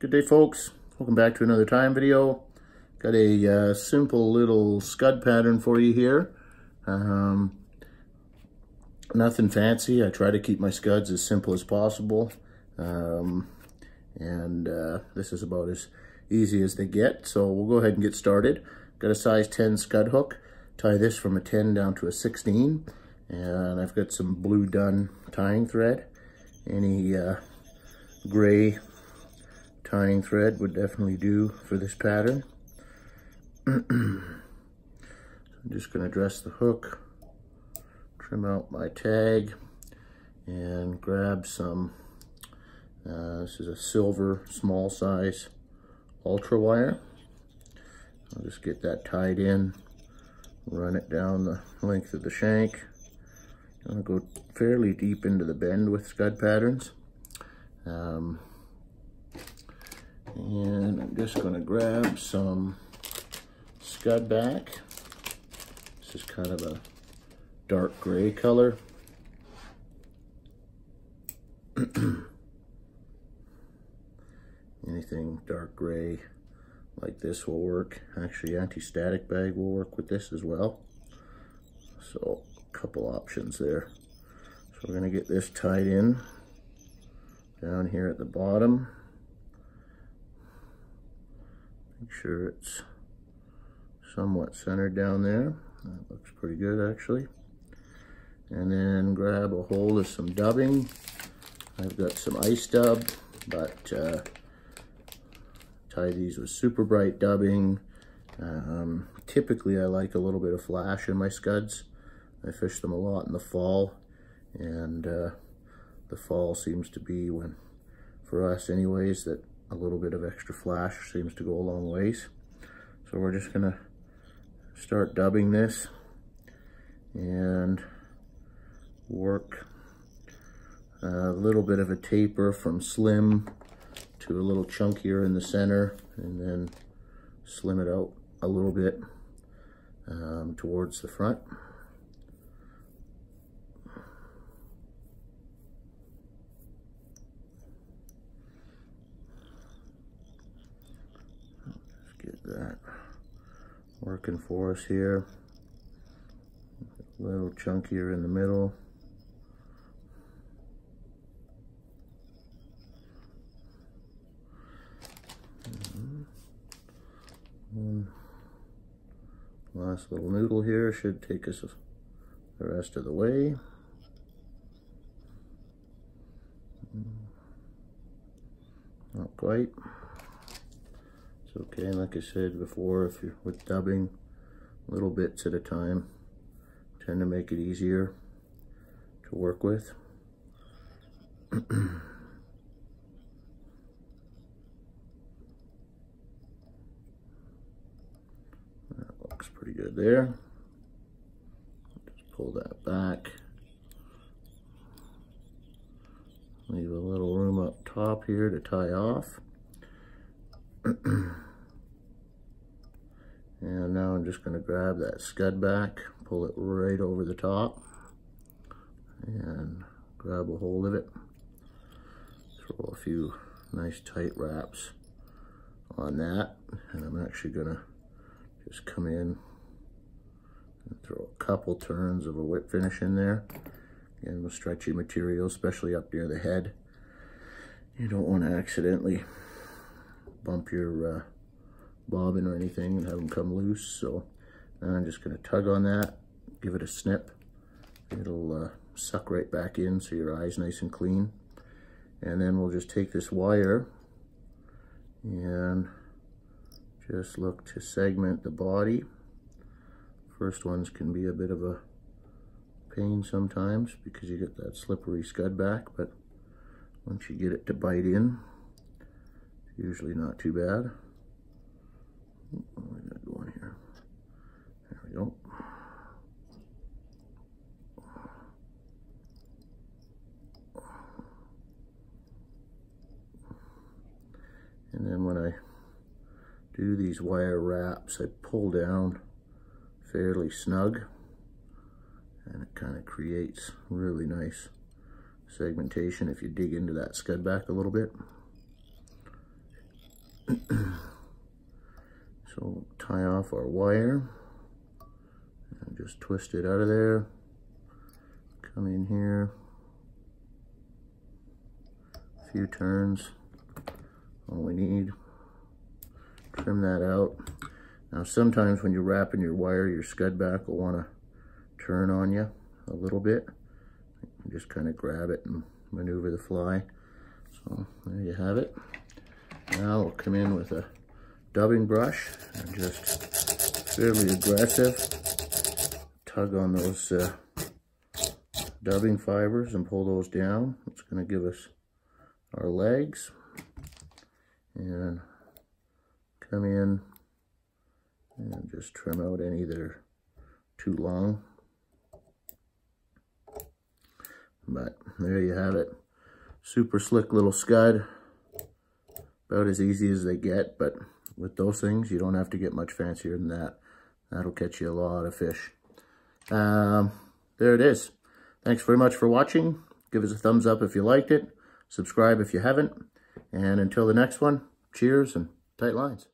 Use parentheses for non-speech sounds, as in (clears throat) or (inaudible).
Good day folks, welcome back to another time video. Got a uh, simple little scud pattern for you here. Um, nothing fancy, I try to keep my scuds as simple as possible. Um, and uh, this is about as easy as they get. So we'll go ahead and get started. Got a size 10 scud hook. Tie this from a 10 down to a 16. And I've got some blue dun tying thread. Any uh, gray tying thread would definitely do for this pattern. (clears throat) I'm just going to dress the hook, trim out my tag, and grab some, uh, this is a silver small size ultra wire. I'll just get that tied in, run it down the length of the shank. I'm to go fairly deep into the bend with scud patterns. Um, and I'm just going to grab some scud back. This is kind of a dark gray color. (clears throat) Anything dark gray like this will work. Actually, anti-static bag will work with this as well. So, a couple options there. So we're going to get this tied in down here at the bottom. Make sure it's somewhat centered down there. That looks pretty good actually. And then grab a hold of some dubbing. I've got some ice dub, but uh, tie these with super bright dubbing. Um, typically I like a little bit of flash in my scuds. I fish them a lot in the fall and uh, the fall seems to be when, for us anyways, that a little bit of extra flash seems to go a long ways. So we're just gonna start dubbing this and work a little bit of a taper from slim to a little chunkier in the center and then slim it out a little bit um, towards the front. that working for us here. A little chunkier in the middle. Mm-hmm. last little noodle here should take us the rest of the way. Not quite. It's okay, like I said before, if you're with dubbing, little bits at a time, tend to make it easier to work with. (clears throat) that looks pretty good there. Just pull that back. Leave a little room up top here to tie off. (clears throat) and now I'm just going to grab that scud back, pull it right over the top, and grab a hold of it. Throw a few nice tight wraps on that, and I'm actually going to just come in and throw a couple turns of a whip finish in there. Again, with stretchy material, especially up near the head. You don't want to accidentally bump your uh, bobbin or anything and have them come loose. So I'm just going to tug on that, give it a snip. It'll uh, suck right back in so your eye's nice and clean. And then we'll just take this wire and just look to segment the body. First ones can be a bit of a pain sometimes because you get that slippery scud back, but once you get it to bite in, Usually not too bad. What going here? There we go. And then when I do these wire wraps, I pull down fairly snug and it kind of creates really nice segmentation if you dig into that scud back a little bit. So tie off our wire and just twist it out of there. Come in here. A few turns, all we need. Trim that out. Now sometimes when you're wrapping your wire, your scud back will want to turn on you a little bit. You just kind of grab it and maneuver the fly. So there you have it. Now we'll come in with a dubbing brush and just fairly aggressive tug on those uh, dubbing fibers and pull those down. It's going to give us our legs and come in and just trim out any that are too long. But there you have it. Super slick little scud. About as easy as they get, but with those things, you don't have to get much fancier than that. That'll catch you a lot of fish. Um, there it is. Thanks very much for watching. Give us a thumbs up if you liked it. Subscribe if you haven't. And until the next one, cheers and tight lines.